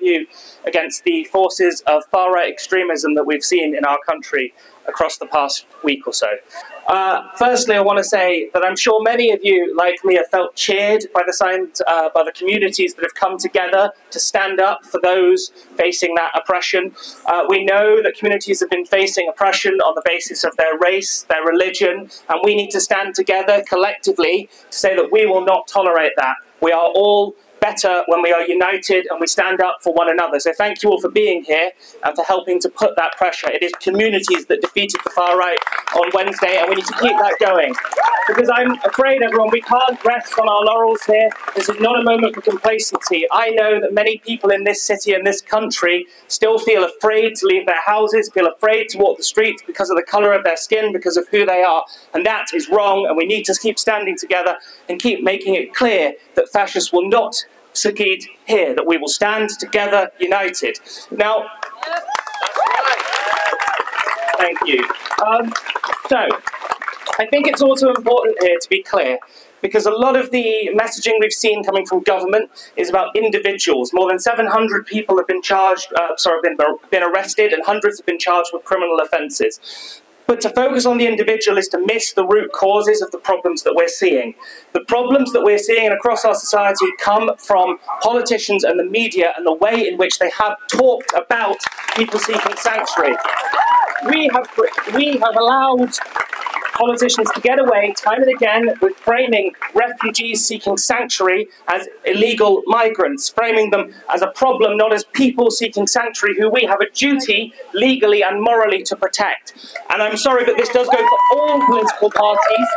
you against the forces of far right extremism that we've seen in our country across the past week or so. Uh, firstly, I want to say that I'm sure many of you, like me, have felt cheered by the signs, uh, by the communities that have come together to stand up for those facing that oppression. Uh, we know that communities have been facing oppression on the basis of their race, their religion, and we need to stand together collectively to say that we will not tolerate that. We are all better when we are united and we stand up for one another. So thank you all for being here and for helping to put that pressure. It is communities that defeated the far right on Wednesday and we need to keep that going. Because I'm afraid, everyone, we can't rest on our laurels here. This is not a moment for complacency. I know that many people in this city and this country still feel afraid to leave their houses, feel afraid to walk the streets because of the colour of their skin, because of who they are. And that is wrong and we need to keep standing together and keep making it clear that fascists will not succeed here, that we will stand together united. Now, thank you. Um, so, I think it's also important here to be clear because a lot of the messaging we've seen coming from government is about individuals. More than 700 people have been charged, uh, sorry, been, been arrested, and hundreds have been charged with criminal offences. But to focus on the individual is to miss the root causes of the problems that we're seeing. The problems that we're seeing across our society come from politicians and the media and the way in which they have talked about people seeking sanctuary. We have, we have allowed politicians to get away time and again with framing refugees seeking sanctuary as illegal migrants, framing them as a problem, not as people seeking sanctuary who we have a duty legally and morally to protect. And I'm sorry, but this does go for all political parties.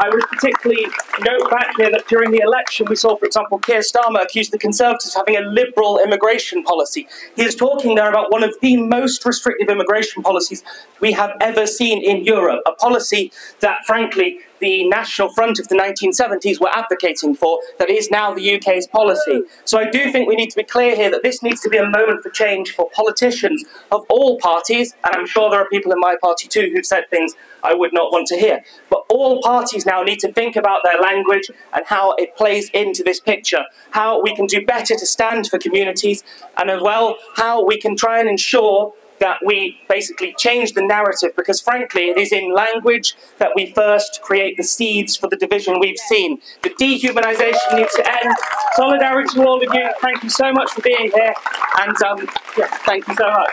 I would particularly note back here that during the election we saw, for example, Keir Starmer accuse the Conservatives of having a liberal immigration policy. He is talking there about one of the most restrictive immigration policies we have ever seen in Europe, a policy that, frankly, the National Front of the 1970s were advocating for that is now the UK's policy. So I do think we need to be clear here that this needs to be a moment for change for politicians of all parties, and I'm sure there are people in my party too who've said things I would not want to hear. But all parties now need to think about their language and how it plays into this picture, how we can do better to stand for communities, and as well how we can try and ensure that we basically change the narrative because frankly it is in language that we first create the seeds for the division we've seen. The dehumanization needs to end. Solidarity to all of you. Thank you so much for being here and um, yeah, thank you so much.